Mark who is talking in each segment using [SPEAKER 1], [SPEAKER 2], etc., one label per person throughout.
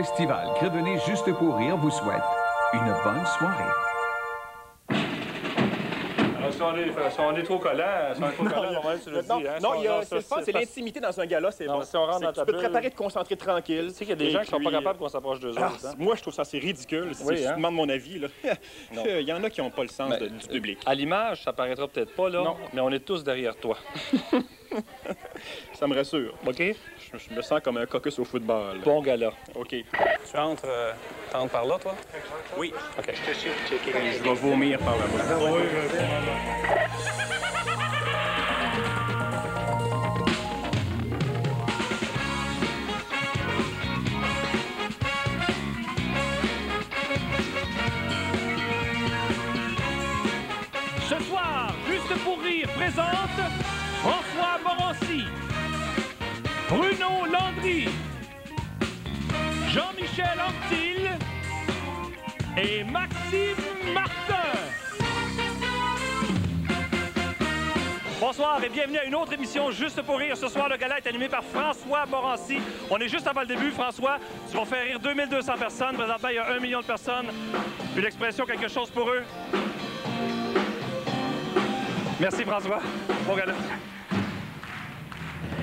[SPEAKER 1] Le festival Crévenez Juste pour rire vous souhaite une bonne soirée.
[SPEAKER 2] Alors, si on est, si on est trop collant, si on est trop collant, on va sur le
[SPEAKER 3] Non,
[SPEAKER 2] hein.
[SPEAKER 3] non,
[SPEAKER 2] Si
[SPEAKER 3] il y a-
[SPEAKER 2] on-
[SPEAKER 3] c'est c'est l'intimité dans un gala, c'est
[SPEAKER 2] Non,
[SPEAKER 3] bon.
[SPEAKER 2] si on rentre
[SPEAKER 3] C'est-
[SPEAKER 2] dans
[SPEAKER 3] tu
[SPEAKER 2] ta
[SPEAKER 3] peux te préparer, te concentrer tranquille.
[SPEAKER 2] Tu sais qu'il y a des gens qui sont pas
[SPEAKER 3] puis,
[SPEAKER 2] capables qu'on s'approche d'eux
[SPEAKER 3] ah,
[SPEAKER 2] autres. hein.
[SPEAKER 3] Moi, je trouve ça assez ridicule. Si
[SPEAKER 2] Oui,
[SPEAKER 3] tu
[SPEAKER 2] hein?
[SPEAKER 3] mon avis, là.
[SPEAKER 2] Non.
[SPEAKER 3] il y en a qui n'ont pas le sens
[SPEAKER 2] Ben,
[SPEAKER 3] de- du public.
[SPEAKER 2] À l'image, ça paraîtra peut-être pas, là,
[SPEAKER 3] Non.
[SPEAKER 2] mais on est tous derrière toi.
[SPEAKER 3] Ça me rassure.
[SPEAKER 2] OK?
[SPEAKER 3] Je, je me sens comme un caucus au football.
[SPEAKER 2] Bon gala.
[SPEAKER 3] OK.
[SPEAKER 2] Tu entres, euh, t'entres par là, toi?
[SPEAKER 3] Oui.
[SPEAKER 2] OK.
[SPEAKER 3] Je vais vomir par là-bas.
[SPEAKER 4] Ce soir, Juste pour rire présente François Morancy, Jean-Michel Anctil et Maxime Martin. Bonsoir et bienvenue à une autre émission Juste pour rire. Ce soir, le gala est animé par François Morancy. On est juste avant le début, François. Tu vas faire rire 2200 personnes. Présentement, il y a un million de personnes. Puis l'expression quelque chose pour eux. Merci François. Bon gala.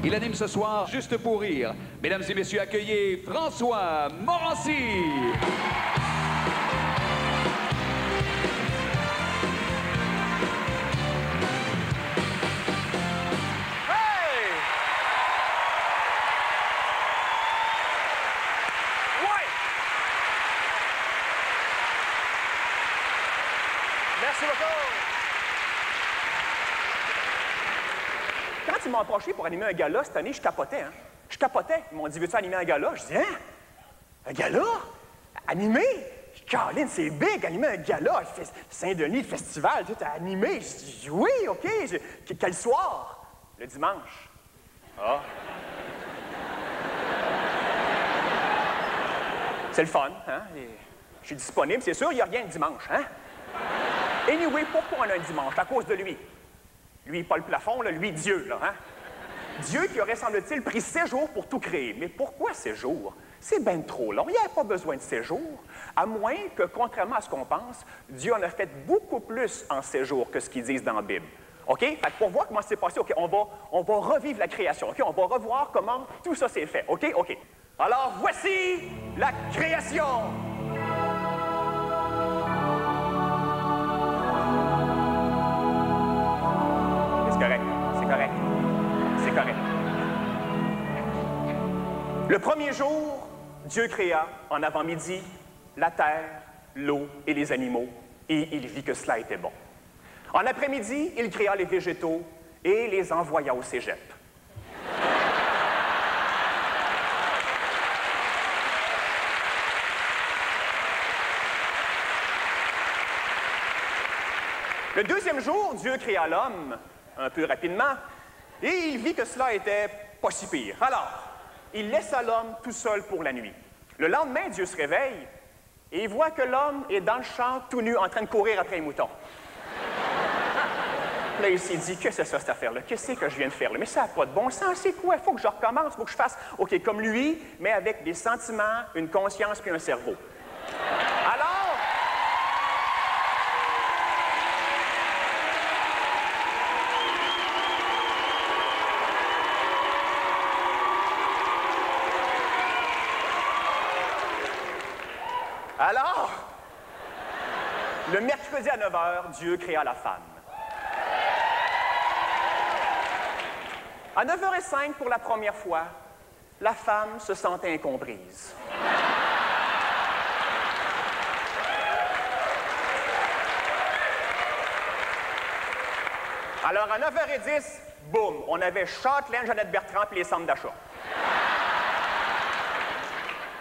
[SPEAKER 1] Il anime ce soir Juste pour rire. Mesdames et messieurs, accueillez François Morancy.
[SPEAKER 3] Pour animer un gala cette année, je capotais, hein? Je capotais. Ils m'ont dit, veux-tu animer un gala? Je dis, hein? Un gala? Animé? Caroline, c'est big, animer un gala. Saint-Denis, le festival, tout à animer. Je dis, oui, OK. Quel soir? Le dimanche. Ah. C'est le fun, hein? Je suis disponible, c'est sûr, il n'y a rien le dimanche, hein? Anyway, pourquoi on a un dimanche? À cause de lui. Lui, pas le plafond, lui, Dieu, là, hein? Dieu qui aurait, semble-t-il, pris sept jours pour tout créer. Mais pourquoi ces jours? C'est bien trop long. Il n'y avait pas besoin de ces jours. À moins que, contrairement à ce qu'on pense, Dieu en a fait beaucoup plus en ces jours que ce qu'ils disent dans la Bible. OK? Fait que pour voir comment c'est passé, OK, on va, on va revivre la création. OK? On va revoir comment tout ça s'est fait. OK? OK. Alors, voici la création! Le premier jour, Dieu créa en avant-midi la terre, l'eau et les animaux, et il vit que cela était bon. En après-midi, il créa les végétaux et les envoya au cégep. Le deuxième jour, Dieu créa l'homme, un peu rapidement, et il vit que cela était pas si pire. Alors, il laissa l'homme tout seul pour la nuit. Le lendemain, Dieu se réveille et il voit que l'homme est dans le champ tout nu en train de courir après un mouton. Là, il s'est dit, que c'est ça, cette affaire-là? Qu'est-ce que je viens de faire là? Mais ça n'a pas de bon sens. C'est quoi? Il faut que je recommence. Il faut que je fasse, OK, comme lui, mais avec des sentiments, une conscience puis un cerveau. Alors, Alors, le mercredi à 9 h, Dieu créa la femme. À 9h05, pour la première fois, la femme se sentait incomprise. Alors, à 9h10, boum, on avait Châtelaine, Jeannette Bertrand puis les centres d'achat.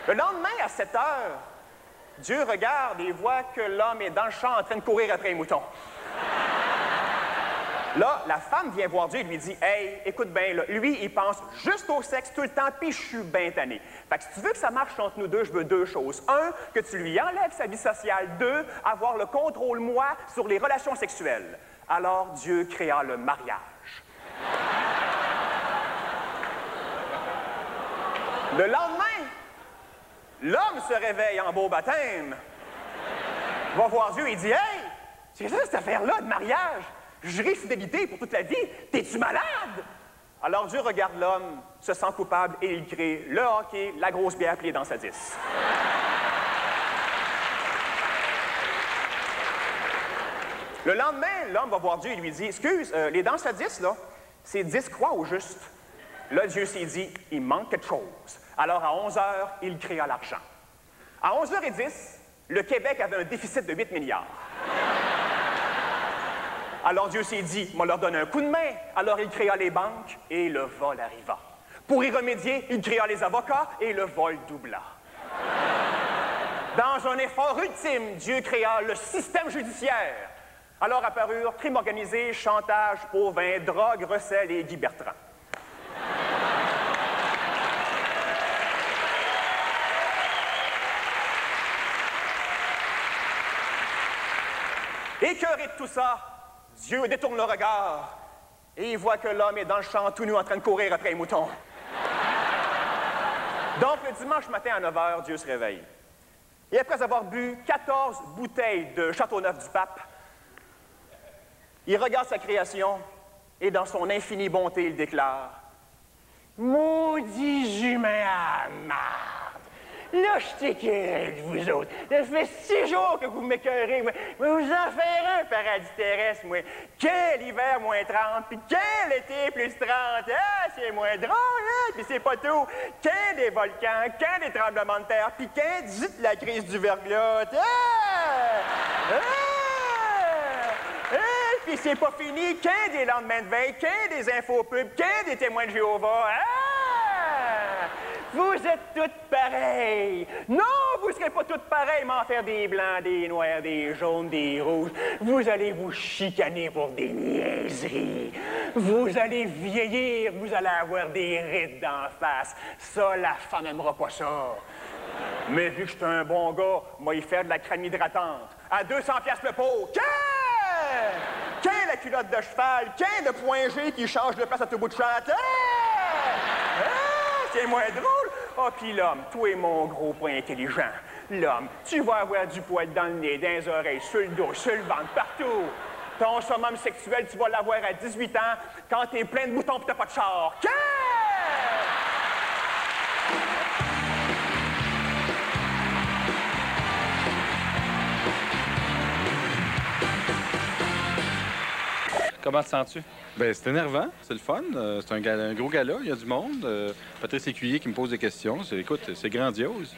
[SPEAKER 3] Le lendemain, à 7 h, Dieu regarde et voit que l'homme est dans le champ en train de courir après un mouton. Là, la femme vient voir Dieu et lui dit Hey, écoute bien, lui, il pense juste au sexe tout le temps, puis je suis bien tanné. Fait que si tu veux que ça marche entre nous deux, je veux deux choses. Un, que tu lui enlèves sa vie sociale. Deux, avoir le contrôle, moi, sur les relations sexuelles. Alors Dieu créa le mariage. Le lendemain, L'homme se réveille en beau baptême. Va voir Dieu et dit Hey, c'est ça cette affaire-là de mariage? Jurer fidélité pour toute la vie? T'es-tu malade? Alors Dieu regarde l'homme, se sent coupable et il crée le hockey, la grosse bière pliée dans sa 10. Le lendemain, l'homme va voir Dieu et lui dit Excuse, euh, les danses à 10, là, c'est 10 croix au juste. Là, Dieu s'est dit Il manque quelque chose. Alors, à 11 heures, il créa l'argent. À 11h10, le Québec avait un déficit de 8 milliards. Alors Dieu s'est dit, moi leur donner un coup de main. Alors il créa les banques et le vol arriva. Pour y remédier, il créa les avocats et le vol doubla. Dans un effort ultime, Dieu créa le système judiciaire. Alors apparurent crime organisé, chantage, pauvin, drogue, recel et Guy Bertrand. Écœuré de tout ça, Dieu détourne le regard et il voit que l'homme est dans le champ tout nu en train de courir après un mouton. Donc, le dimanche matin à 9 h, Dieu se réveille. Et après avoir bu 14 bouteilles de Châteauneuf du Pape, il regarde sa création et dans son infinie bonté, il déclare Maudit humain! Là, je t'écœure de vous autres. Ça fait six jours que vous m'écœurez. Mais, mais vous en faire un paradis terrestre, moi. Quel hiver moins 30, puis quel été plus 30. Ah, c'est moins drôle, hein? Puis c'est pas tout. Quel des volcans, quel des tremblements de terre, puis quel dit la crise du verglas? Ah! Ah! Ah! Puis c'est pas fini. Quel des lendemains de veille, quel des infos pubs, quel des témoins de Jéhovah? Ah! Vous êtes toutes pareilles. Non, vous ne serez pas toutes pareilles, m'en faire des blancs, des noirs, des jaunes, des rouges. Vous allez vous chicaner pour des niaiseries. Vous allez vieillir, vous allez avoir des rides d'en face. Ça, la femme n'aimera pas ça. Mais vu que je un bon gars, moi, il faire de la crème hydratante. À 200 pièces le pot. Qu'est? Qu'est la culotte de cheval? Qu'est le point G qui change de place à tout bout de champ? C'est moins drôle. Oh, puis l'homme, toi et mon gros point intelligent. L'homme, tu vas avoir du poil dans le nez, dans les oreilles, sur le dos, sur le ventre, partout. Ton summum sexuel, tu vas l'avoir à 18 ans quand t'es plein de boutons pis t'as pas de char.
[SPEAKER 4] Comment te sens-tu?
[SPEAKER 5] Ben, c'est énervant, c'est le fun. Euh, c'est un, gros gala, il y a du monde. Euh, Patrice Écuyer qui me pose des questions. C'est- écoute, c'est grandiose.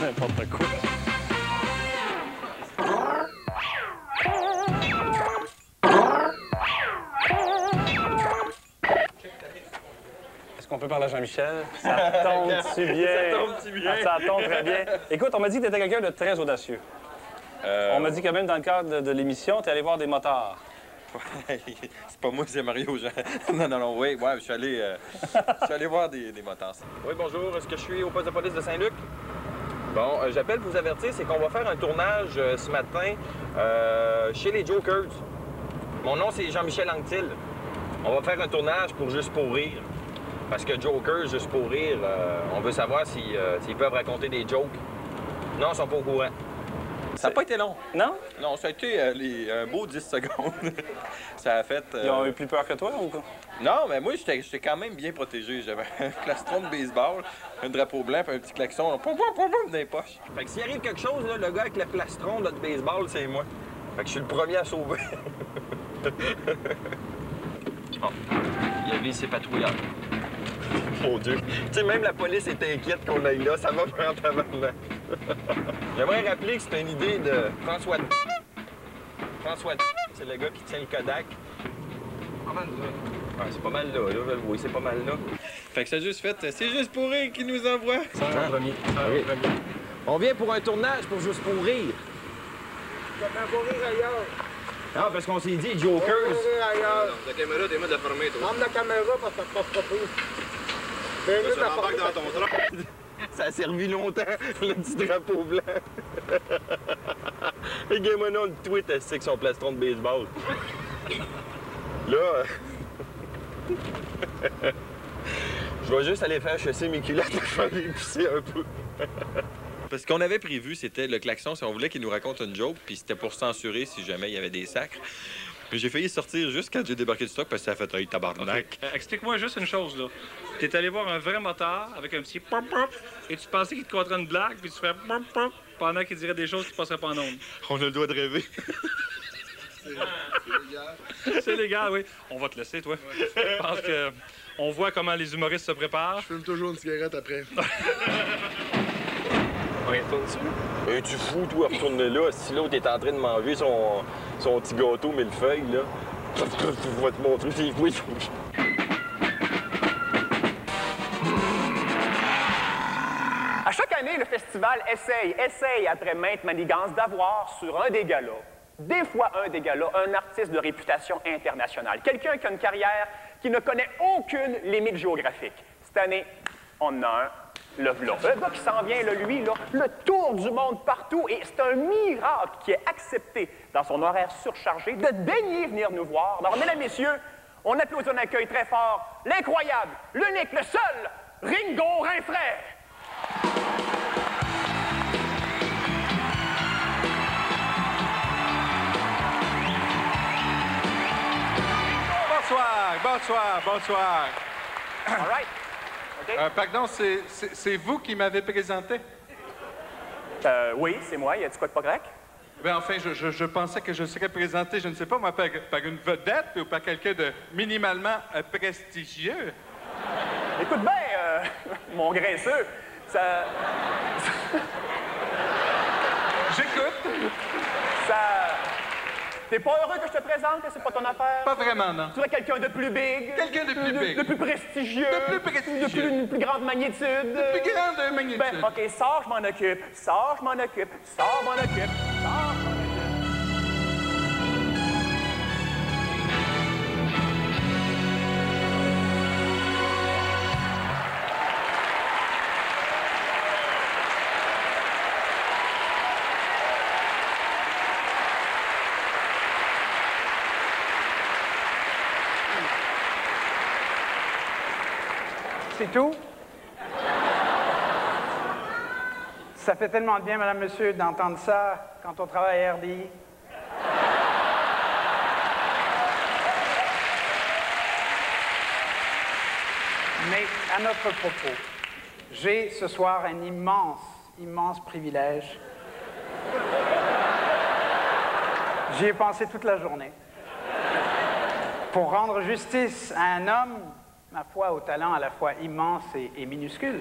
[SPEAKER 4] N'importe quoi. Est-ce qu'on peut parler à Jean-Michel? Ça tombe-tu bien?
[SPEAKER 2] Ça tombe-tu bien?
[SPEAKER 4] Ça tombe très bien. Écoute, on m'a dit que tu étais quelqu'un de très audacieux. On m'a dit que même dans le cadre de, de l'émission, tu es allé voir des motards.
[SPEAKER 5] c'est pas moi, c'est Mario Jean. non, non, non, oui, ouais, je suis allé, euh, je suis allé voir des, des motards.
[SPEAKER 6] Oui, bonjour. Est-ce que je suis au poste de police de Saint-Luc? Bon, euh, j'appelle pour vous avertir, c'est qu'on va faire un tournage euh, ce matin euh, chez les Jokers. Mon nom, c'est Jean-Michel Anctil. On va faire un tournage pour Juste pour rire. Parce que Jokers, Juste pour rire, euh, on veut savoir si, euh, s'ils peuvent raconter des jokes. Non, ils sont pas au courant.
[SPEAKER 5] Ça n'a pas été long.
[SPEAKER 4] Non?
[SPEAKER 5] Non, ça a été euh, les- un beau 10 secondes. ça a fait... euh,
[SPEAKER 4] Ils ont eu plus peur que toi ou quoi?
[SPEAKER 5] Non, mais moi, j'étais j'étais quand même bien protégé. J'avais un plastron de baseball, un drapeau blanc, puis un petit klaxon, poum, poum, poum, poum, dans les poches.
[SPEAKER 6] Fait que s'il arrive quelque chose, là, le gars avec le plastron là, de baseball, c'est moi. Fait que je suis le premier à sauver. bon, il y avait ses patrouilleurs. Mon Dieu. Tu sais, même la police est inquiète qu'on aille là. Ça va prendre tabarnak. J'aimerais rappeler que c'est une idée de François D- François D- c'est le gars qui tient le Kodak. Pas mal là. Ah, c'est pas mal là, là. Oui, c'est pas mal là.
[SPEAKER 5] Fait que c'est juste fait, c'est juste pour rire qui nous envoie.
[SPEAKER 6] premier. On vient pour un tournage pour Juste pour rire. Ah, parce qu'on s'est dit Jokers.
[SPEAKER 7] La caméra, t'es mieux de la fermer, toi. Ferme la caméra parce que ça te passe pas plus. Dans ton train.
[SPEAKER 6] Ça a servi longtemps, le petit drapeau blanc. Gars, moi, non, le tweet, que son plastron de baseball? Là, Je vais juste aller faire chasser mes culottes et vais aller pisser un peu. Parce qu'on avait prévu, c'était le klaxon, si on voulait qu'il nous raconte une joke, puis c'était pour censurer si jamais il y avait des sacres. Puis j'ai failli sortir juste quand j'ai débarqué du stock parce que ça a fait un tabarnak.
[SPEAKER 4] Euh, Explique-moi juste une chose, là. T'es allé voir un vrai motard avec un petit pop pop et tu pensais qu'il te conterait une blague, puis tu ferais pop pop pendant qu'il dirait des choses qui passeraient pas en ondes.
[SPEAKER 6] On a le droit de rêver.
[SPEAKER 4] C'est légal, oui. On va te laisser, toi. Je pense que on voit comment les humoristes se préparent.
[SPEAKER 7] Je fume toujours une cigarette après.
[SPEAKER 6] On retourne dessus? Mais tu fous, toi, retourne là. Si l'autre est en train de manger son, petit gâteau millefeuille, là. Je vais te montrer.
[SPEAKER 3] À chaque année, le festival essaye, essaye après maintes manigances d'avoir sur un des galas, des fois un des galas, un artiste de réputation internationale. Quelqu'un qui a une carrière qui ne connaît aucune limite géographique. Cette année, on en a un, le v'là. Un gars qui s'en vient, là, lui, là, le tour du monde partout, et c'est un miracle qui est accepté dans son horaire surchargé de daigner venir nous voir. Alors, mesdames, messieurs, on applaudit un accueil très fort, l'incroyable, l'unique, le seul, Ringo Rinfraie.
[SPEAKER 8] Bonsoir, bonsoir, bonsoir.
[SPEAKER 3] All right?
[SPEAKER 8] Euh, pardon, c'est- vous qui m'avez présenté?
[SPEAKER 3] Euh, oui, c'est moi. Y a-tu quoi de pas grec?
[SPEAKER 8] Ben, enfin, je, je- je pensais que je serais présenté, je ne sais pas, moi, par, par une vedette ou par quelqu'un de minimalement euh, prestigieux.
[SPEAKER 3] Écoute bien, euh, mon graisseux, ça.
[SPEAKER 8] J'écoute.
[SPEAKER 3] T'es pas heureux que je te présente, que c'est pas ton affaire?
[SPEAKER 8] Pas vraiment, non.
[SPEAKER 3] Tu voudrais quelqu'un de plus big?
[SPEAKER 8] Quelqu'un de plus big.
[SPEAKER 3] De plus prestigieux?
[SPEAKER 8] De plus prestigieux.
[SPEAKER 3] De plus, une plus grande magnitude?
[SPEAKER 8] Plus grande magnitude.
[SPEAKER 3] Ben, OK, sors, je m'en occupe. Sors, je m'en occupe. Sors, je m'en occupe. Sors, je m'en occupe.
[SPEAKER 9] Ça fait tellement de bien, Madame, Monsieur, d'entendre ça quand on travaille à RDI. Mais à notre propos, j'ai ce soir un immense, immense privilège. J'y ai pensé toute la journée. Pour rendre justice à un homme, ma foi, au talent à la fois immense et, et minuscule.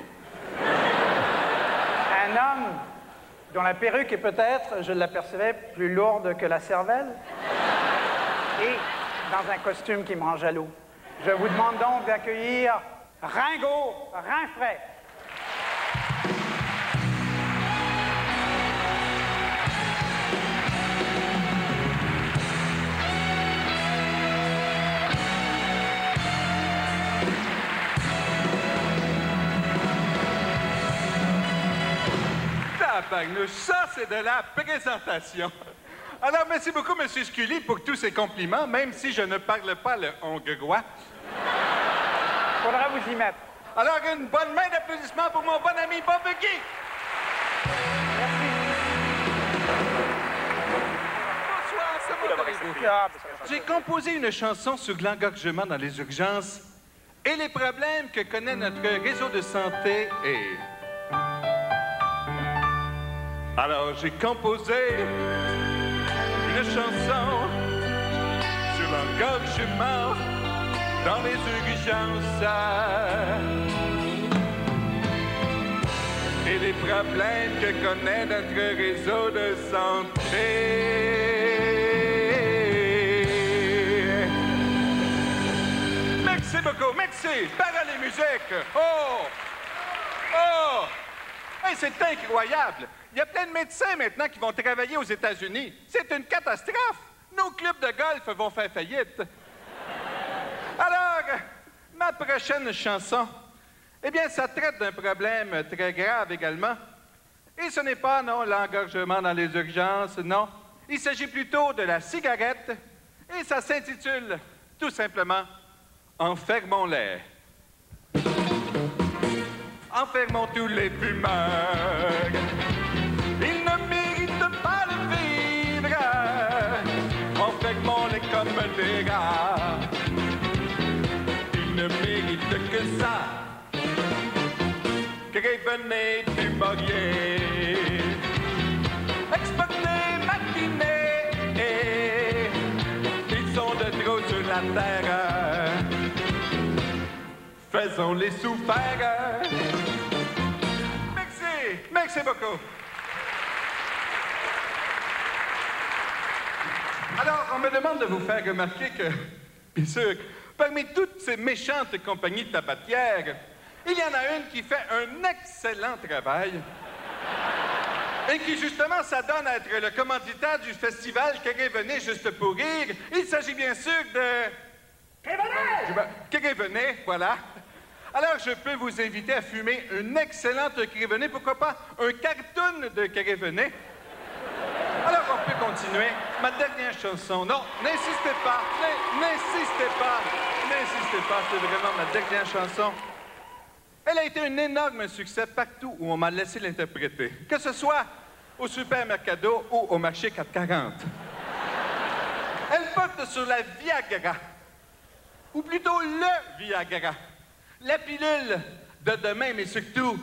[SPEAKER 9] Un homme dont la perruque est peut-être, je l'apercevais, plus lourde que la cervelle. Et dans un costume qui me rend jaloux. Je vous demande donc d'accueillir Ringo Rinfray.
[SPEAKER 8] Tabarnouche, ça, c'est de la présentation. Alors, merci beaucoup, Monsieur Scully, pour tous ces compliments, même si je ne parle pas le hongrois.
[SPEAKER 9] Faudra vous y mettre.
[SPEAKER 8] Alors, une bonne main d'applaudissements pour mon bon ami Bob Guy. Bonsoir, allez-vous?
[SPEAKER 9] Ah,
[SPEAKER 8] J'ai composé une chanson sur l'engorgement dans les urgences et les problèmes que connaît notre réseau de santé et... Alors, j'ai composé une chanson sur l'engorgement dans les urgences et les problèmes que connaît notre réseau de santé. Merci beaucoup, merci. Parole et musique. Oh! Oh! C'est incroyable. Il y a plein de médecins maintenant qui vont travailler aux États-Unis. C'est une catastrophe. Nos clubs de golf vont faire faillite. Alors, ma prochaine chanson, eh bien, ça traite d'un problème très grave également. Et ce n'est pas, non, l'engorgement dans les urgences, non. Il s'agit plutôt de la cigarette. Et ça s'intitule tout simplement Enfermons-les. Enfermons tous les fumeurs. Ils ne méritent pas de vivre, enfermons-les comme des rats. Ils ne méritent que ça. Prévenez du morier. Exportez, matinés, ils sont de trop sur la terre. Faisons-les souffrir. Merci, beaucoup. Alors, on me demande de vous faire remarquer que, bien sûr, parmi toutes ces méchantes compagnies tabatières, il y en a une qui fait un excellent travail et qui, justement, s'adonne à être le commanditaire du festival Venez juste pour rire. Il s'agit bien sûr de... Venez, voilà. Alors, je peux vous inviter à fumer une excellente Venez, pourquoi pas un cartoon de Venez. Alors, on peut continuer. Ma dernière chanson. Non, n'insistez pas, n'insistez pas, n'insistez pas, c'est vraiment ma dernière chanson. Elle a été un énorme succès partout où on m'a laissé l'interpréter, que ce soit au supermercado ou au marché 440. Elle porte sur la Viagra, ou plutôt le Viagra, la pilule de demain, mais surtout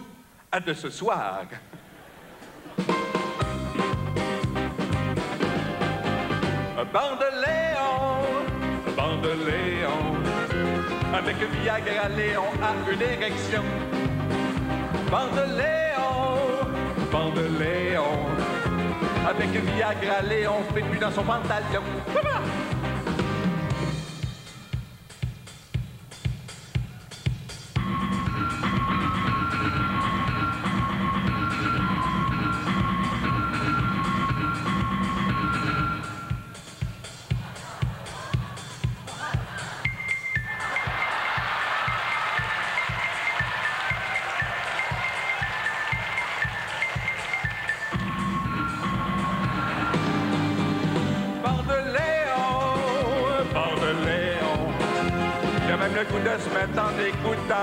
[SPEAKER 8] à de ce soir. Un banc de Léon, un banc de Léon, avec Viagra, Léon a une érection. Banc de Léon, banc de Léon. Avec Viagra, Léon fait plus dans son pantalon. De se mettre en écoutant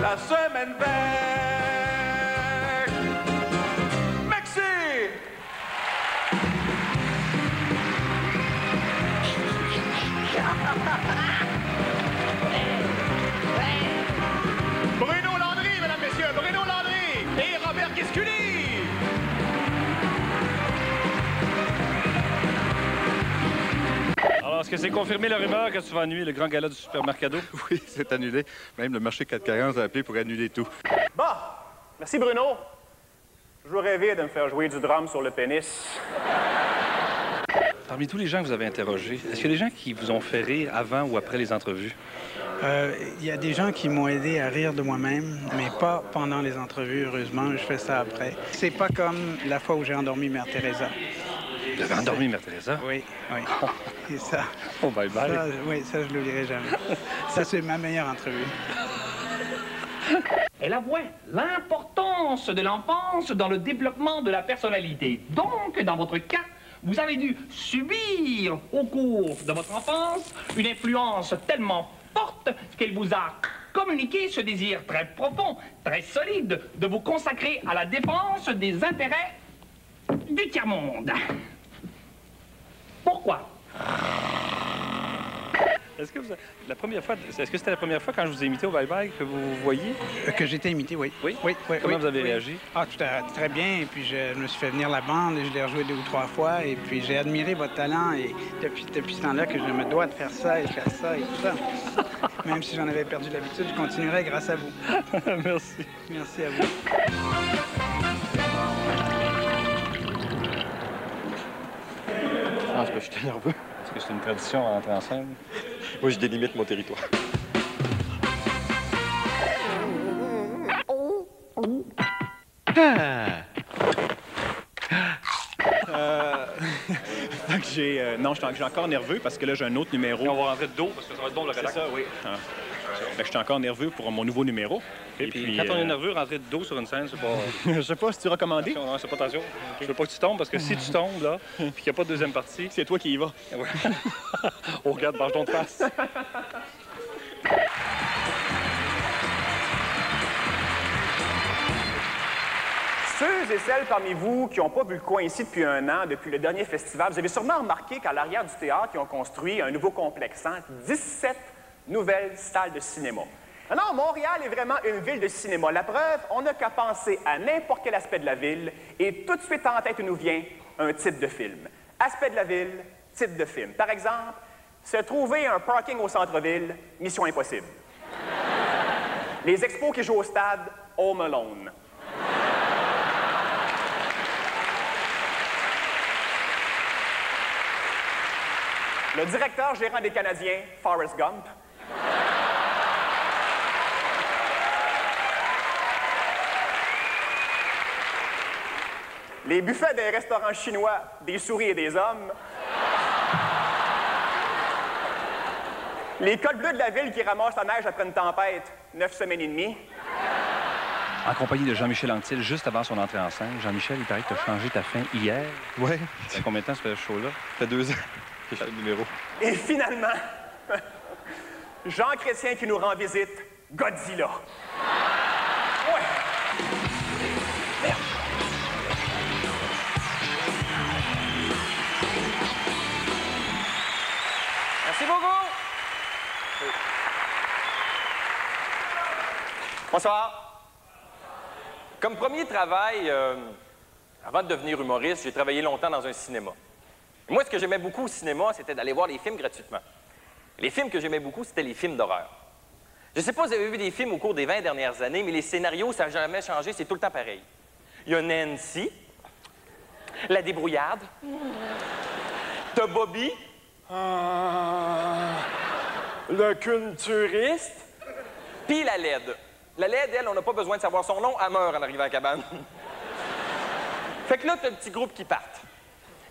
[SPEAKER 8] la semaine verte.
[SPEAKER 4] Que c'est confirmé la rumeur que tu vas annuler le grand gala du supermercado?
[SPEAKER 10] Oui, c'est annulé. Même le marché 440 a appelé pour annuler tout.
[SPEAKER 11] Bon, merci Bruno. Je vous rêvais de me faire jouer du drum sur le pénis.
[SPEAKER 4] Parmi tous les gens que vous avez interrogés, est-ce qu'il y a des gens qui vous ont fait rire avant ou après les entrevues?
[SPEAKER 12] Euh, Il y a des gens qui m'ont aidé à rire de moi-même, mais pas pendant les entrevues, heureusement. Je fais ça après. C'est pas comme la fois où j'ai endormi Mère Teresa.
[SPEAKER 4] Vous avez endormi Mère Teresa?
[SPEAKER 12] Oui, oui. Et ça,
[SPEAKER 4] Oh, bye bye.
[SPEAKER 12] ça, oui, ça, je l'oublierai jamais. Ça, c'est ma meilleure entrevue.
[SPEAKER 13] Elle avouait l'importance de l'enfance dans le développement de la personnalité. Donc, dans votre cas, vous avez dû subir au cours de votre enfance une influence tellement forte qu'elle vous a communiqué ce désir très profond, très solide, de vous consacrer à la défense des intérêts du tiers-monde. Pourquoi?
[SPEAKER 4] Est-ce que vous, la première fois, est-ce que c'était la première fois quand je vous ai imité au Bye Bye que vous voyiez?
[SPEAKER 12] Euh, Que j'étais imité, oui.
[SPEAKER 4] Oui?
[SPEAKER 12] Oui, oui,
[SPEAKER 4] Comment
[SPEAKER 12] oui,
[SPEAKER 4] vous avez
[SPEAKER 12] oui.
[SPEAKER 4] réagi?
[SPEAKER 12] Ah, tout à- très bien. Et puis, je me suis fait venir la bande et je l'ai rejoué deux ou trois fois. Et puis, j'ai admiré votre talent. Et depuis, depuis ce temps-là, que je me dois de faire ça et faire ça et tout ça. Même si j'en avais perdu l'habitude, je continuerai grâce à vous.
[SPEAKER 4] Merci.
[SPEAKER 12] Merci à vous.
[SPEAKER 10] Je pense que je suis nerveux.
[SPEAKER 4] Est-ce que c'est une tradition à rentrer en scène?
[SPEAKER 10] Moi, je délimite mon territoire.
[SPEAKER 3] Fait que j'ai. euh, non, je suis encore nerveux parce que là, j'ai un autre numéro.
[SPEAKER 4] On va rentrer de dos parce que ça va être bon le
[SPEAKER 3] C'est
[SPEAKER 4] relax.
[SPEAKER 3] ça, oui. Ah. Ben, je suis encore nerveux pour mon nouveau numéro.
[SPEAKER 4] Quand on est euh, nerveux, rentrer de dos sur une scène, c'est pas.
[SPEAKER 3] je sais pas si tu recommandé.
[SPEAKER 4] Non, c'est pas attention. Je veux pas que tu tombes parce que si tu tombes, là, puis qu'il n'y a pas de deuxième partie.
[SPEAKER 3] C'est toi qui y vas.
[SPEAKER 4] oh, regarde, mange ton de face.
[SPEAKER 3] Ceux et celles parmi vous qui n'ont pas vu le coin ici depuis un an, depuis le dernier festival, vous avez sûrement remarqué qu'à l'arrière du théâtre, ils ont construit un nouveau complexe, hein? 17 nouvelles salles de cinéma. Ah non, Montréal est vraiment une ville de cinéma. La preuve, on n'a qu'à penser à n'importe quel aspect de la ville et tout de suite en tête nous vient un type de film. Aspect de la ville, type de film. Par exemple, se trouver un parking au centre-ville, mission impossible. Les expos qui jouent au stade, Home Alone. Le directeur gérant des Canadiens, Forrest Gump. Les buffets des restaurants chinois, des souris et des hommes. Les cols bleus de la ville qui ramassent la neige après une tempête, neuf semaines et demie.
[SPEAKER 14] En compagnie de Jean-Michel Anctil, juste avant son entrée en scène. Jean-Michel, il paraît que tu as changé ta fin hier.
[SPEAKER 5] Ouais.
[SPEAKER 14] Ça fait combien de temps ça fait ce show-là?
[SPEAKER 5] Ça fait deux ans que je fais le numéro.
[SPEAKER 3] Et finalement, Jean Chrétien qui nous rend visite, Godzilla.
[SPEAKER 6] Merci beaucoup. Bonsoir. Comme premier travail, euh, avant de devenir humoriste, j'ai travaillé longtemps dans un cinéma. Et moi, ce que j'aimais beaucoup au cinéma, c'était d'aller voir les films gratuitement. Les films que j'aimais beaucoup, c'était les films d'horreur. Je ne sais pas si vous avez vu des films au cours des 20 dernières années, mais les scénarios, ça n'a jamais changé, c'est tout le temps pareil. Il y a Nancy, la débrouillarde, t'as Bobby, ah, le culturiste, puis la LED. La LED, elle, on n'a pas besoin de savoir son nom, elle meurt en arrivant à la cabane. fait que là, t'as un petit groupe qui partent.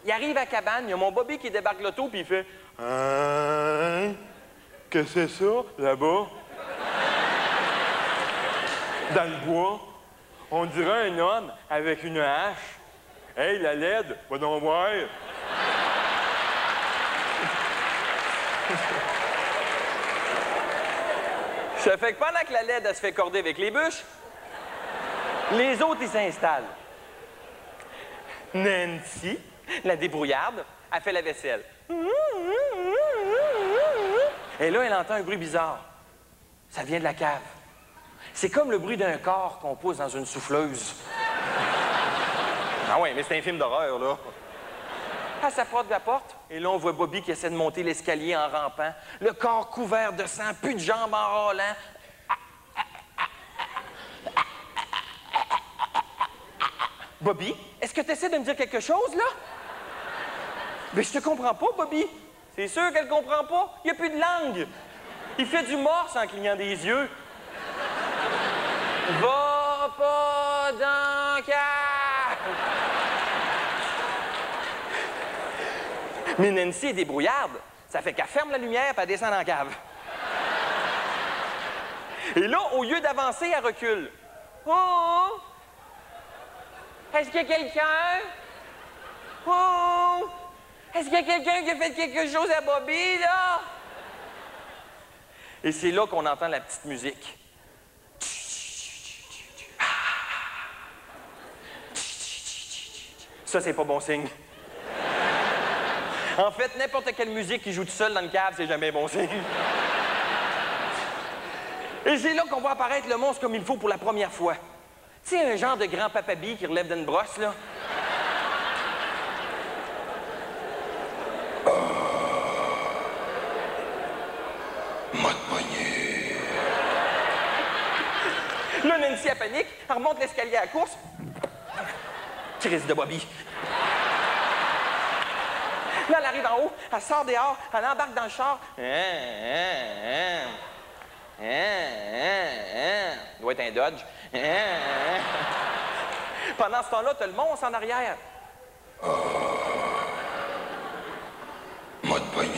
[SPEAKER 6] Il arrive à la cabane, il y a mon Bobby qui débarque l'auto, puis il fait Hein? Que c'est ça, là-bas? Dans le bois, on dirait un homme avec une hache. Hey, la LED, va donc voir. Ça fait que pendant que la LED elle se fait corder avec les bûches, les autres, ils s'installent. Nancy, la débrouillarde, a fait la vaisselle. Et là, elle entend un bruit bizarre. Ça vient de la cave. C'est comme le bruit d'un corps qu'on pose dans une souffleuse. Ah ouais, mais c'est un film d'horreur, là. Elle s'approche de la porte, et là, on voit Bobby qui essaie de monter l'escalier en rampant, le corps couvert de sang, plus de jambes en râlant. Bobby, est-ce que tu essaies de me dire quelque chose, là? Mais je te comprends pas, Bobby. C'est sûr qu'elle comprend pas? Il n'y a plus de langue. Il fait du morse en clignant des yeux. Va pas dans cave! Mais Nancy est débrouillarde. Ça fait qu'elle ferme la lumière et elle descend la cave. Et là, au lieu d'avancer, elle recule. Oh! Est-ce qu'il y a quelqu'un? Oh! Est-ce qu'il y a quelqu'un qui a fait quelque chose à Bobby, là? Et c'est là qu'on entend la petite musique. Ça, c'est pas bon signe. En fait, n'importe quelle musique qui joue tout seul dans le cave, c'est jamais bon signe. Et c'est là qu'on voit apparaître le monstre comme il faut pour la première fois. Tu sais, un genre de grand papabi qui relève d'une brosse, là? Là, Nancy, elle panique, elle remonte l'escalier à la course. Crise de Bobby. Là, elle arrive en haut, elle sort dehors, elle embarque dans le char. Hein, hein, hein. Doit être un Dodge. Pendant ce temps-là, t'as le monstre en arrière.
[SPEAKER 15] Mode poignet.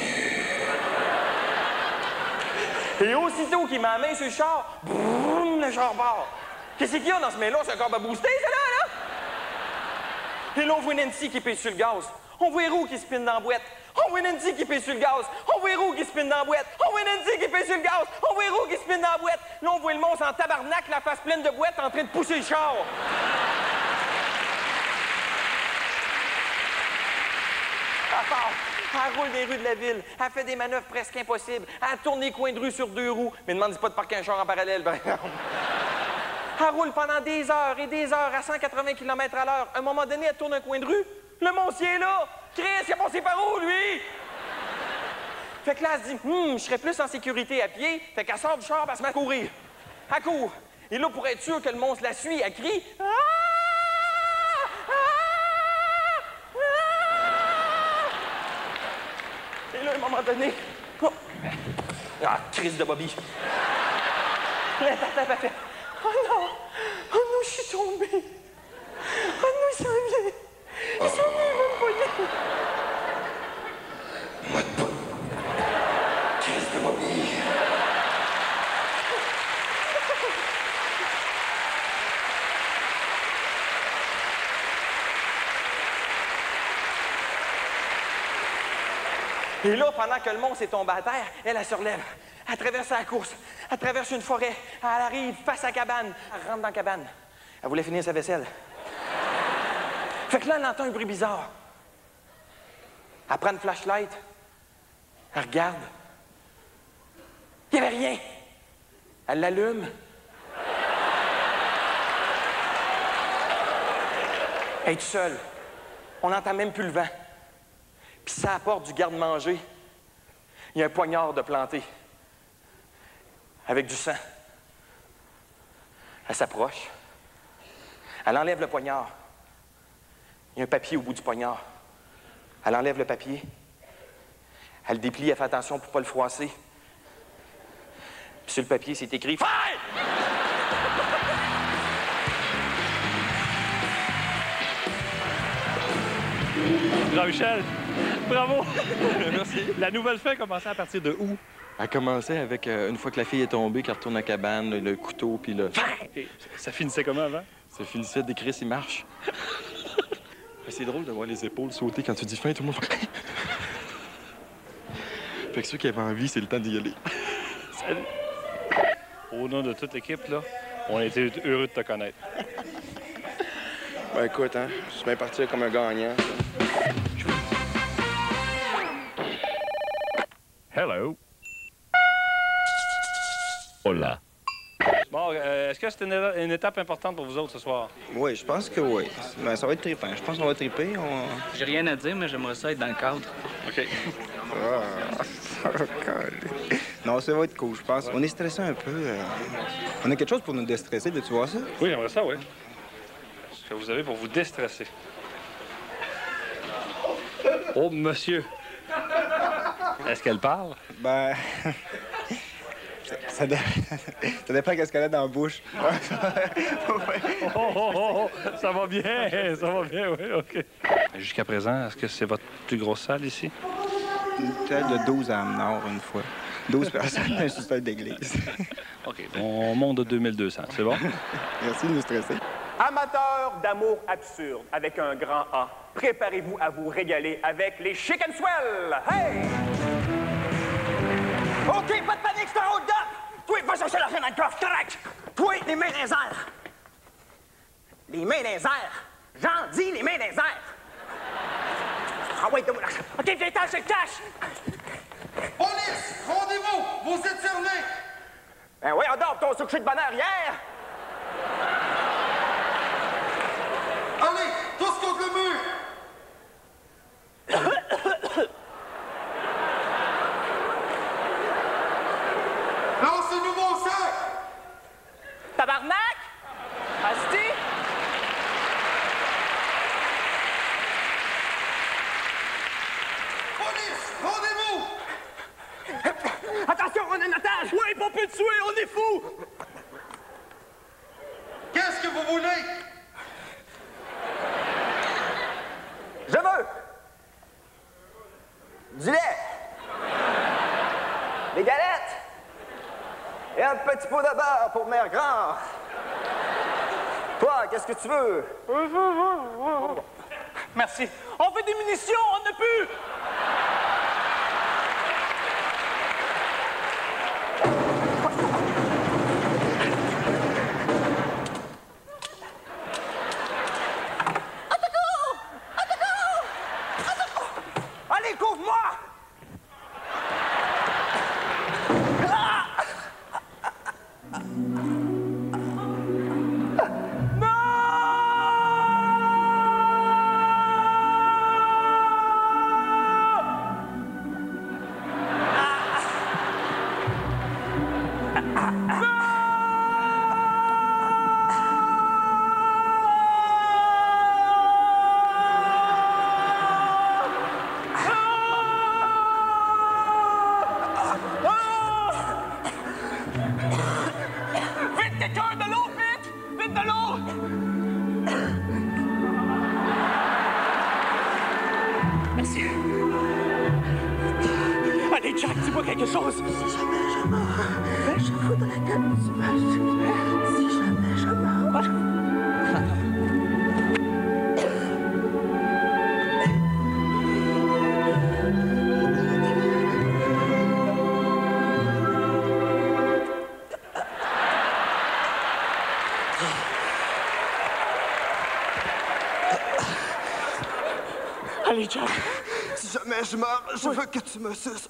[SPEAKER 6] Et aussitôt qu'il m'a la main sur le char, boum, le char part. Qu'est-ce qu'il y a dans ce mail-là? C'est un corps à booster, là, là? Et là, on voit Nancy qui pèse sur le gaz. On voit Héro qui spinne dans la boîte. On voit Nancy qui pèse sur le gaz. On voit Héro qui spinne dans la boîte. On voit Nancy qui pèse sur le gaz. On voit Héro qui spinne dans la boîte. Là, on voit le monstre en tabarnak, la face pleine de boîtes, en train de pousser le char. Elle roule des rues de la ville. Elle fait des manœuvres presque impossibles. Elle tourne les coins de rue sur deux roues. Mais ne demandez pas de parquer un char en parallèle, par exemple. Elle roule pendant des heures et des heures à 180 km à l'heure. À un moment donné, elle tourne un coin de rue. Le monsieur est là. Chris, il a passé par où, lui? Fait que là, elle se dit, hum, je serais plus en sécurité à pied. Fait qu'elle sort du char, elle se met à courir. Elle court. Et là, pour être sûr que le monstre la suit, elle crie. Ah! Et là, à un moment donné, oh, ah, crise de Bobby. Elle fait Oh non! Oh non, je suis tombée! Oh non, il s'en vient! Il s'en vient, il va me poigner!
[SPEAKER 15] Crise de.
[SPEAKER 6] Et là, pendant que le monstre est tombé à terre, elle, elle se relève. Elle traverse la course. Elle traverse une forêt. Elle arrive face à la cabane. Elle rentre dans la cabane. Elle voulait finir sa vaisselle. Fait que là, elle entend un bruit bizarre. Elle prend une flashlight. Elle regarde. Il n'y avait rien. Elle l'allume. Elle est seule. On n'entend même plus le vent. Puis ça apporte du garde-manger. Il y a un poignard de planté. Avec du sang. Elle s'approche. Elle enlève le poignard. Il y a un papier au bout du poignard. Elle enlève le papier. Elle le déplie, elle fait attention pour ne pas le froisser. Puis sur le papier, c'est écrit Fire!
[SPEAKER 4] Jean-Michel, bravo!
[SPEAKER 5] Merci.
[SPEAKER 4] La nouvelle fin a commencé à partir de où?
[SPEAKER 5] Elle commençait avec, euh, une fois que la fille est tombée, qu'elle retourne à la cabane, le, le couteau, puis le...
[SPEAKER 4] Et ça finissait comment avant?
[SPEAKER 5] Ça finissait d'écrire s'il marche. C'est drôle de voir les épaules sauter quand tu dis fin, tout le monde fait... fait que ceux qui avaient envie, c'est le temps d'y aller.
[SPEAKER 4] Salut. Au nom de toute l'équipe, là, on a été heureux de te connaître.
[SPEAKER 7] Ben écoute, hein, je suis bien parti comme un gagnant.
[SPEAKER 4] Hello. Bon, euh, est-ce que c'est une, une étape importante pour vous autres ce soir?
[SPEAKER 7] Oui, je pense que oui. Ben, ça va être trippant. Je pense qu'on va tripper. On...
[SPEAKER 16] J'ai rien à dire, mais j'aimerais ça être dans le cadre.
[SPEAKER 4] OK.
[SPEAKER 7] Ah, non, ça va être cool, je pense. On est stressé un peu. euh. On a quelque chose pour nous déstresser, veux-tu voir ça?
[SPEAKER 4] Oui, j'aimerais ça, oui. Ce que vous avez pour vous déstresser. Oh, monsieur. Est-ce qu'elle parle?
[SPEAKER 7] Ben. ça, ça dé- ça dépend qu'est-ce qu'elle a dans la bouche.
[SPEAKER 4] Oh, oh, oh, oh, ça va bien, ça va bien, oui, OK. Jusqu'à présent, est-ce que c'est votre plus grosse salle ici?
[SPEAKER 7] Peut-être de 12 à Nord une fois. 12 personnes dans un sous-sol d'église.
[SPEAKER 4] OK, on monte de 2200, c'est bon?
[SPEAKER 7] Merci de nous stresser.
[SPEAKER 3] Amateurs d'amour absurde avec un grand A, préparez-vous à vous régaler avec les Chicken Swell. Hey! OK, pas de panique, c'est un hold-up! Toi, va chercher la fin dans le coffre, correct! Toi, les mains les airs! Les mains les airs! J'en dis les mains les airs! Ah ouais, donne-moi l'argent. OK, viens t'en, je le cache!
[SPEAKER 15] Police, rendez-vous! Vous êtes cerné!
[SPEAKER 3] Ben ouais, on dort, ton couché de bonheur hier!
[SPEAKER 15] Allez, tous contre le mur! Lancez-nous vos sacs!
[SPEAKER 3] Tabarnak! Asti!
[SPEAKER 15] Police, rendez-vous!
[SPEAKER 3] Attention, on a un otage! Oui, pas peut tuer, on est fous!
[SPEAKER 15] Qu'est-ce que vous voulez?
[SPEAKER 3] Je veux! Du lait! Des galettes! Et un petit pot de beurre pour mère grand! Qu'est-ce que tu veux? Merci. On veut des munitions, on n'a plus!
[SPEAKER 17] Si jamais je meurs, je
[SPEAKER 15] veux que tu me suces.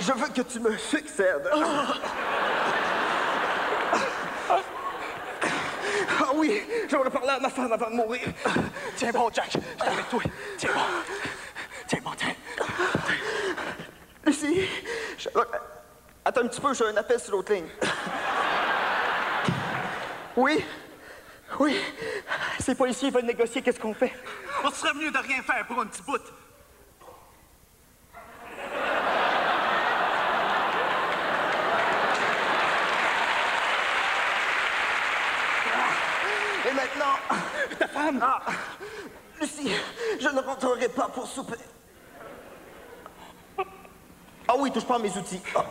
[SPEAKER 15] Je veux que tu me succèdes. Ah oui, j'aimerais parler à ma femme avant de mourir.
[SPEAKER 17] Tiens bon, Jack, je avec toi. Tiens bon. Tiens bon, tiens.
[SPEAKER 15] Lucie, je- attends un petit peu, j'ai un appel sur l'autre ligne. Oui? Oui? Ces policiers veulent négocier, qu'est-ce qu'on fait?
[SPEAKER 17] On serait mieux de rien faire pour un petit bout.
[SPEAKER 15] Et maintenant, ta femme? Ah, Lucie, je ne rentrerai pas pour souper. Ah oui, touche pas à mes outils. Ah.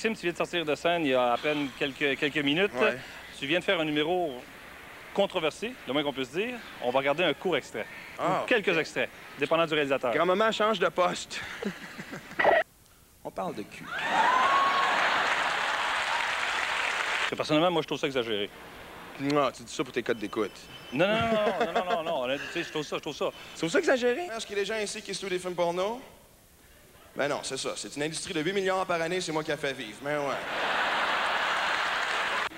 [SPEAKER 4] Maxime, tu viens de sortir de scène il y a à peine quelques, quelques minutes.
[SPEAKER 18] Ouais.
[SPEAKER 4] Tu viens de faire un numéro controversé, le moins qu'on puisse dire. On va regarder un court extrait.
[SPEAKER 18] Ah,
[SPEAKER 4] Ou quelques extraits, dépendant du réalisateur.
[SPEAKER 18] Grand-maman change de poste. On parle de cul.
[SPEAKER 4] Personnellement, moi, je trouve ça exagéré.
[SPEAKER 18] Non, tu dis ça pour tes codes d'écoute.
[SPEAKER 4] Non, non, non, non, non, non, je trouve ça, je trouve ça.
[SPEAKER 18] C'est pour ça exagéré? Est-ce qu'il y a des gens ici qui étudient des films porno? Ben non, c'est ça. C'est une industrie de 8 millions par année, c'est moi qui la fait vivre. Mais ouais.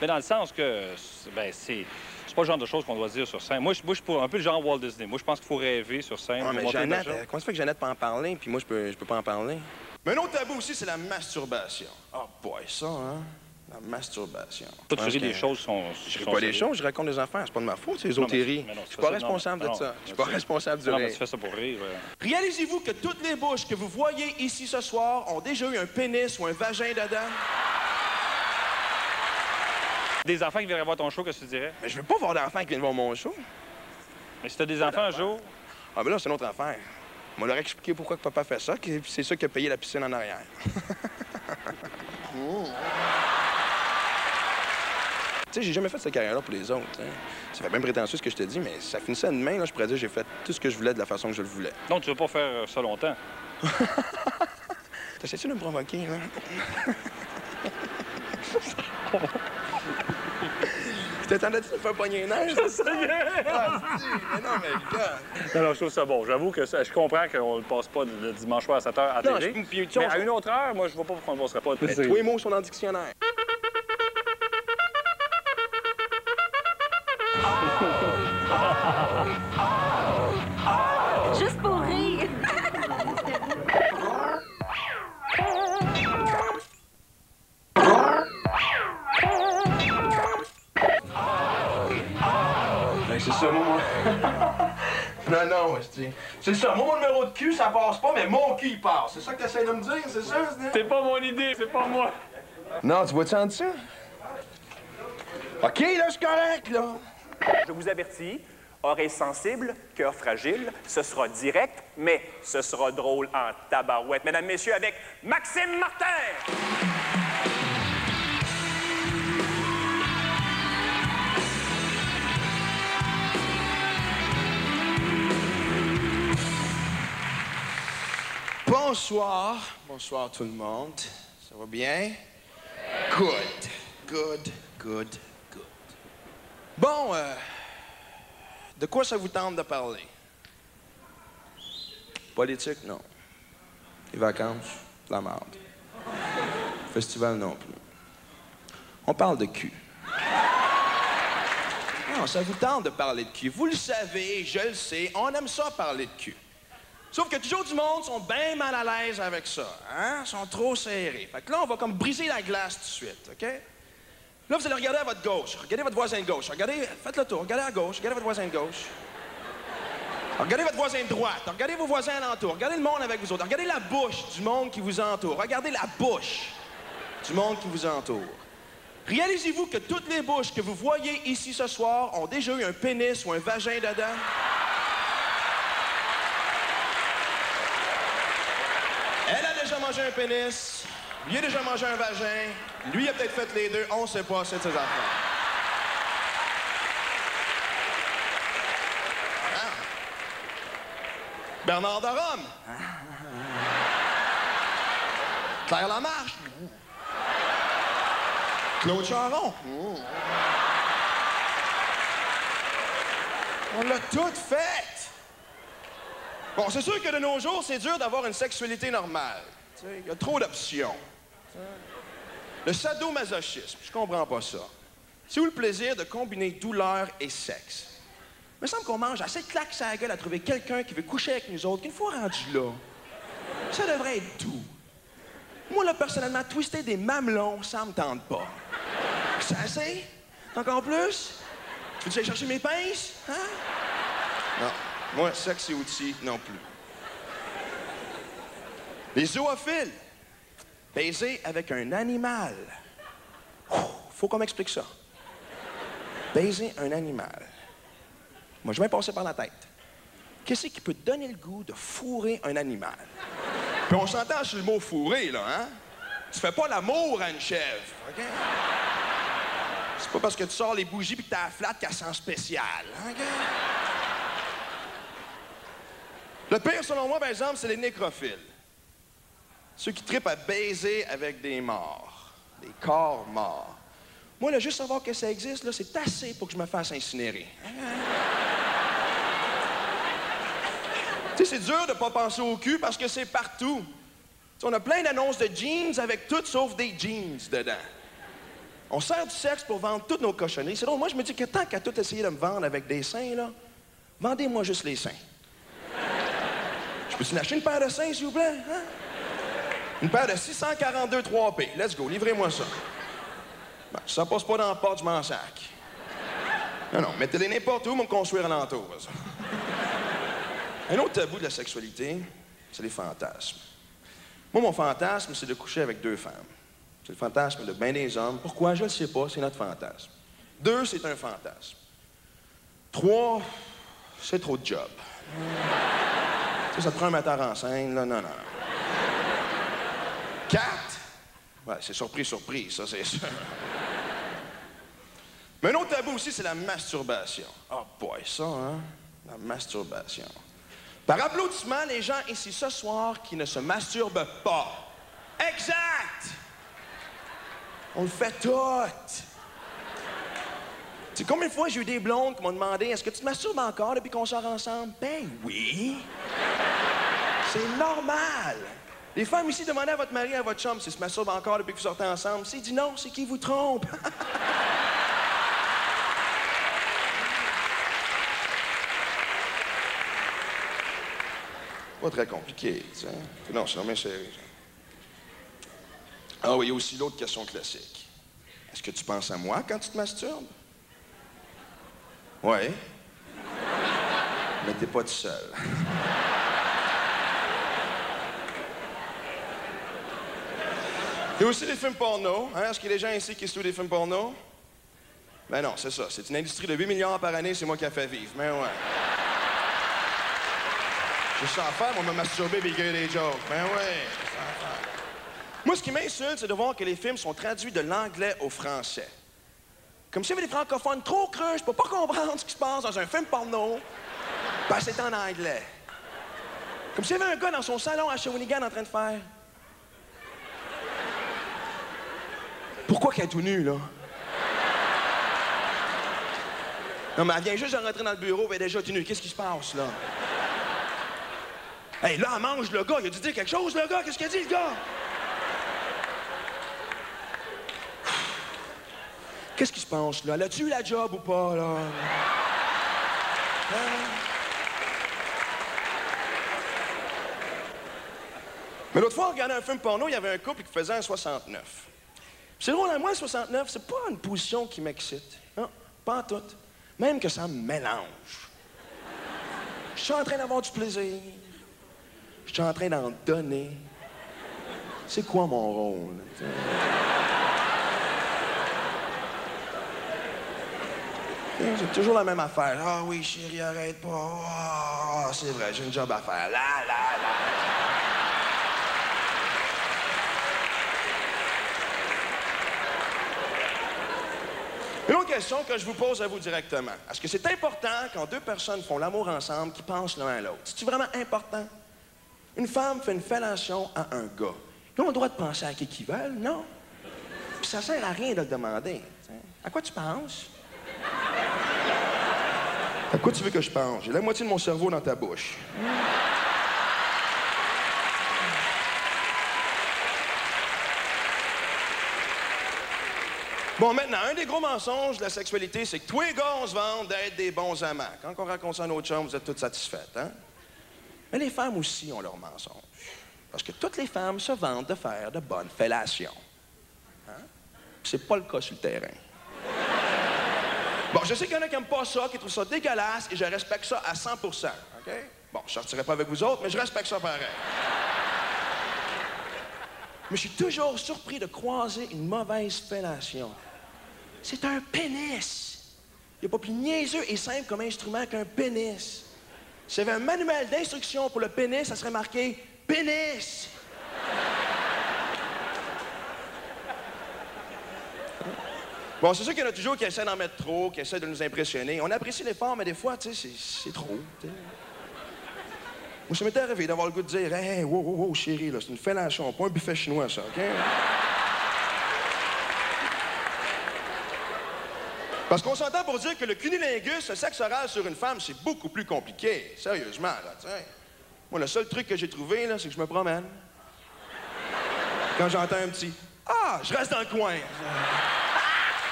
[SPEAKER 4] Mais dans le sens que, ben, c'est. C'est pas le genre de choses qu'on doit dire sur scène. Moi, je, moi, je suis pour un peu le genre Walt Disney. Moi, je pense qu'il faut rêver sur scène.
[SPEAKER 18] Ouais, mais Jeannette, euh, comment ça fait que Jeannette peut en parler, puis moi, je peux, je peux pas en parler? Mais un autre tabou aussi, c'est la masturbation. Oh boy, ça, hein? La masturbation.
[SPEAKER 4] Toi, tu ris des choses sont.
[SPEAKER 18] Je
[SPEAKER 4] sont
[SPEAKER 18] pas des choses, je raconte des affaires. C'est pas de ma faute, c'est
[SPEAKER 4] non,
[SPEAKER 18] Je suis
[SPEAKER 4] fais
[SPEAKER 18] pas responsable de ça. Je suis pas responsable du
[SPEAKER 4] Non, mais
[SPEAKER 18] rire.
[SPEAKER 4] tu fais ça pour rire.
[SPEAKER 18] Réalisez-vous que toutes les bouches que vous voyez ici ce soir ont déjà eu un pénis ou un vagin dedans?
[SPEAKER 4] Des enfants qui viendraient voir ton show, qu'est-ce que tu dirais?
[SPEAKER 18] Mais je veux pas voir d'enfants qui viennent voir mon show.
[SPEAKER 4] Mais si t'as des enfants un jour,
[SPEAKER 18] Ah, ben là, c'est une autre affaire. On leur a expliqué pourquoi que papa fait ça, que c'est ça qui a payé la piscine en arrière. Tu sais, j'ai jamais fait cette carrière-là pour les autres. hein. Ça fait bien prétentieux ce que je te dis, mais ça finissait demain, là, je pourrais dire que j'ai fait tout ce que je voulais de la façon que je le voulais.
[SPEAKER 4] non, tu veux pas faire ça longtemps?
[SPEAKER 18] T'essaies-tu de me provoquer, là? T'attendais-tu de me faire pogner les
[SPEAKER 4] y est!
[SPEAKER 18] Ah, mais non, mais gars!
[SPEAKER 4] Non, non, je trouve ça bon. J'avoue que ça- je comprends qu'on le passe pas le dimanche soir à 7 h à
[SPEAKER 18] Non, je-
[SPEAKER 4] mais à une autre heure, moi, je vois pas pourquoi on ne passerait pas.
[SPEAKER 18] Tous les mots sont dans le dictionnaire. Juste pour rire. Ben, c'est ça, moi. non, non, c'est ça. Mon numéro de cul, ça passe pas, mais mon cul, passe. C'est ça que t'essayes de me dire, c'est ça?
[SPEAKER 4] C'est pas mon idée, c'est pas moi.
[SPEAKER 18] Non, tu vois-tu en dessous? OK, là, je suis correct, là.
[SPEAKER 3] Je vous avertis, oreille sensible, cœur fragile, ce sera direct, mais ce sera drôle en tabarouette. Mesdames, Messieurs, avec Maxime Martin!
[SPEAKER 18] Bonsoir. Bonsoir, tout le monde. Ça va bien? Good. Good, good. Bon, euh, de quoi ça vous tente de parler? Politique, non. Les vacances, la merde. Festival, non plus. On parle de cul. Non, ça vous tente de parler de cul. Vous le savez, je le sais, on aime ça parler de cul. Sauf que toujours du monde sont bien mal à l'aise avec ça, hein? Ils sont trop serrés. Fait que là, on va comme briser la glace tout de suite, OK? Là, vous allez regarder à votre gauche. Regardez votre voisin de gauche. Regardez, faites le tour. Regardez à gauche. Regardez votre voisin de gauche. Regardez votre voisin de droite. Regardez vos voisins alentour. Regardez le monde avec vous autres. Regardez la bouche du monde qui vous entoure. Regardez la bouche du monde qui vous entoure. Réalisez-vous que toutes les bouches que vous voyez ici ce soir ont déjà eu un pénis ou un vagin dedans? Elle a déjà mangé un pénis. Lui a déjà mangé un vagin. Lui a peut-être fait les deux. On sait pas, c'est de ses affaires. Ah. Bernard de Rome. Claire Lamarche. Claude Charon. On l'a tout fait. Bon, c'est sûr que de nos jours, c'est dur d'avoir une sexualité normale. Il y a trop d'options. Le sadomasochisme, je comprends pas ça. C'est où le plaisir de combiner douleur et sexe? Il me semble qu'on mange assez à la gueule à trouver quelqu'un qui veut coucher avec nous autres, qu'une fois rendu là, ça devrait être doux. Moi, là, personnellement, twister des mamelons, ça me tente pas. C'est assez? Encore plus? Tu veux aller chercher mes pinces? Hein? Non. Moi, sexe et outils, non plus. Les zoophiles. Baiser avec un animal. Ouh, faut qu'on m'explique ça. Baiser un animal. Moi, je vais passer par la tête. Qu'est-ce qui peut te donner le goût de fourrer un animal? Puis on s'entend sur le mot fourrer, là, hein? Tu fais pas l'amour à une chèvre, OK? C'est pas parce que tu sors les bougies puis que t'as la flatte qu'elle sent spécial? Le pire, selon moi, par exemple, c'est les nécrophiles. Ceux qui tripent à baiser avec des morts, des corps morts. Moi, là, juste savoir que ça existe, là, c'est assez pour que je me fasse incinérer. tu sais, c'est dur de pas penser au cul parce que c'est partout. On a plein d'annonces de jeans avec tout sauf des jeans dedans. On sert du sexe pour vendre toutes nos cochonneries. C'est drôle, moi, je me dis que tant qu'à tout essayer de me vendre avec des seins, là, vendez-moi juste les seins. Je peux-tu acheter une paire de seins, s'il vous plaît? Hein? Une paire de 642 3P. Let's go, livrez-moi ça. Si ça passe pas dans la porte, je m'en sac. Non, non, mettez-les n'importe où, me construire alentour. Un autre tabou de la sexualité, c'est les fantasmes. Moi, mon fantasme, c'est de coucher avec deux femmes. C'est le fantasme de bien des hommes. Pourquoi? Je ne sais pas, c'est notre fantasme. Deux, c'est un fantasme. Trois, c'est trop de job. Ça te prend un metteur en scène, là, non, non. Quatre, ouais, c'est surprise, surprise, ça, c'est sûr. Mais un autre tabou aussi, c'est la masturbation. Oh boy, ça, hein? La masturbation. Par applaudissement, les gens ici ce soir qui ne se masturbent pas. Exact! On le fait tout. Tu sais, combien de fois j'ai eu des blondes qui m'ont demandé Est-ce que tu te masturbes encore depuis qu'on sort ensemble? Ben oui! C'est normal! Les femmes ici demandaient à votre mari, à votre chum, s'il se masturbe encore depuis que vous sortez ensemble. S'il dit non, c'est qui vous trompe. Pas très compliqué, tu sais. Non, c'est normal sérieux. Ah oui, il y a aussi l'autre question classique. Est-ce que tu penses à moi quand tu te masturbes? Oui. Mais t'es pas tout seul. Il y a aussi des films porno. Hein? Est-ce qu'il y a des gens ici qui étudient des films porno? Ben non, c'est ça. C'est une industrie de 8 milliards par année, c'est moi qui a fait vivre. Mais ouais. Je sens faire, moi, me masturber et gueuler des jokes. Ben ouais. Moi, ce qui m'insulte, c'est de voir que les films sont traduits de l'anglais au français. Comme s'il y avait des francophones trop creux, je peux pas comprendre ce qui se passe dans un film porno, parce que c'est en anglais. Comme s'il y avait un gars dans son salon à Shawinigan en train de faire. Pourquoi qu'elle est tout nue, là? Non, mais elle vient juste de rentrer dans le bureau, elle est déjà tout nue. Qu'est-ce qui se passe, là? Hey, là, elle mange, le gars. Il a dû dire quelque chose, le gars. Qu'est-ce qu'il dit, le gars? Qu'est-ce qui se passe, là? Elle a-tu eu la job ou pas, là? Hein? Mais l'autre fois, on regardait un film porno, il y avait un couple qui faisait un 69. C'est drôle, hein, moi, 69, c'est pas une position qui m'excite. Non, pas en tout. Même que ça me mélange. Je suis en train d'avoir du plaisir. Je suis en train d'en donner. C'est quoi mon rôle? t'sais? C'est toujours la même affaire. Ah oui, chérie, arrête pas. Ah, c'est vrai, j'ai une job à faire. Là, là, là. Une autre question que je vous pose à vous directement. Est-ce que c'est important quand deux personnes font l'amour ensemble qu'ils pensent l'un à l'autre? C'est-tu vraiment important? Une femme fait une fellation à un gars. Ils ont le droit de penser à qui qu'ils veulent, non? Puis ça sert à rien de le demander. À quoi tu penses? À quoi tu veux que je pense? J'ai la moitié de mon cerveau dans ta bouche. Bon, maintenant, un des gros mensonges de la sexualité, c'est que tous les gars, on se vante d'être des bons amants. Quand on raconte ça à notre chum, vous êtes toutes satisfaites, hein? Mais les femmes aussi ont leurs mensonges. Parce que toutes les femmes se vantent de faire de bonnes fellations. Hein? C'est pas le cas sur le terrain. Bon, je sais qu'il y en a qui n'aiment pas ça, qui trouvent ça dégueulasse, et je respecte ça à 100 OK? Bon, je sortirai pas avec vous autres, mais je respecte ça pareil. Mais je suis toujours surpris de croiser une mauvaise fellation. C'est un pénis. Il n'y a pas plus niaiseux et simple comme instrument qu'un pénis. S'il y avait un manuel d'instruction pour le pénis, ça serait marqué pénis. Bon, c'est sûr qu'il y en a toujours qui essaient d'en mettre trop, qui essaient de nous impressionner. On apprécie l'effort, mais des fois, tu sais, c'est- trop. tu sais. Moi, ça m'était arrivé d'avoir le goût de dire Hey, wow, wow, wow, chérie, c'est une fellation, pas un buffet chinois, ça, OK? Parce qu'on s'entend pour dire que le cunilingus, le sexe oral sur une femme, c'est beaucoup plus compliqué. Sérieusement, là, tu sais. Moi, le seul truc que j'ai trouvé, là, c'est que je me promène. Quand j'entends un petit Ah, je reste dans le coin.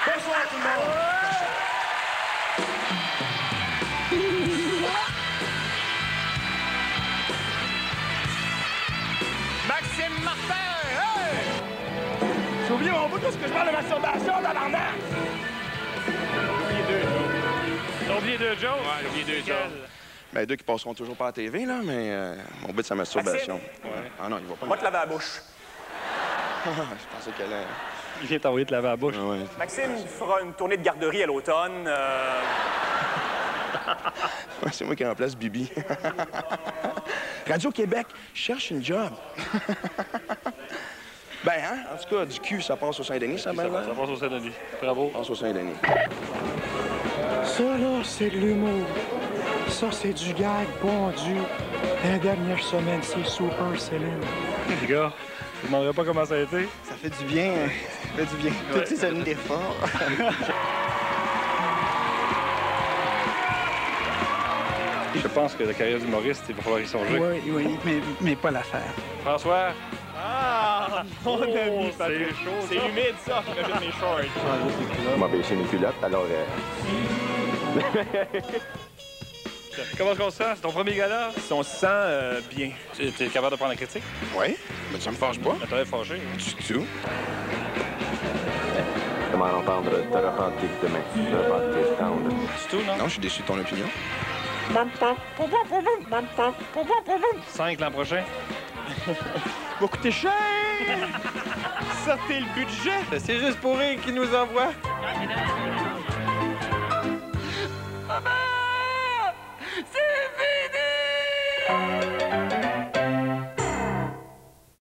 [SPEAKER 18] Bonsoir tout le monde.
[SPEAKER 3] Maxime Martin! Hey! J'ai oublié mon bout parce que je parle de masturbation, tabarnak!
[SPEAKER 4] T'as oublié deux Joe?
[SPEAKER 2] Ouais, j'ai oublié deux Joe.
[SPEAKER 18] Ben, deux qui passeront toujours pas à la TV, là, mais euh, mon but, c'est la masturbation. Ouais. Ah non, il va pas.
[SPEAKER 3] Va te laver la bouche.
[SPEAKER 18] je pensais qu'elle allait.
[SPEAKER 14] Il vient t'envoyer te laver la bouche.
[SPEAKER 18] Ouais.
[SPEAKER 3] Maxime fera une tournée de garderie à l'automne. euh,
[SPEAKER 18] Ouais, c'est moi qui remplace Bibi. Radio-Québec cherche une job. ben, hein? En tout cas, du cul, ça passe au Saint-Denis, ça, ben,
[SPEAKER 4] Ça passe au Saint-Denis. Bravo.
[SPEAKER 18] Ça passe au Saint-Denis.
[SPEAKER 12] Ça, là, c'est de l'humour. Ça, c'est du gag, bon Dieu. La dernière semaine, c'est super, Céline.
[SPEAKER 4] Les gars, je ne demanderai pas comment ça a été.
[SPEAKER 7] Ça fait du bien. hein. Ça fait du bien. Toutes ces années d'efforts.
[SPEAKER 14] Je pense que la carrière d'humoriste, il va falloir y songer.
[SPEAKER 12] Oui, oui, mais, mais pas l'affaire.
[SPEAKER 4] François,
[SPEAKER 2] Ah! Mon ami,
[SPEAKER 4] c'est chaud,
[SPEAKER 2] C'est humide, ça. Que j'ajoute mes shorts.
[SPEAKER 19] On m'a baissé mes culottes, alors... euh,
[SPEAKER 4] comment est-ce qu'on se sent? C'est ton premier gala?
[SPEAKER 20] Si on se sent euh, bien.
[SPEAKER 4] Tu es capable de prendre la critique?
[SPEAKER 18] Oui, mais ça me fâche pas.
[SPEAKER 4] Ça t'aurait fâché. hein?
[SPEAKER 18] Du tout.
[SPEAKER 19] Comment entendre te repentir demain, te repentir tendre.
[SPEAKER 4] C'est tout, non?
[SPEAKER 18] Non, je suis déçu de ton opinion.
[SPEAKER 4] 5 l'an prochain.
[SPEAKER 20] Va coûter cher! Sortez le budget!
[SPEAKER 6] C'est juste pour rire qui nous envoie. 妈，这病。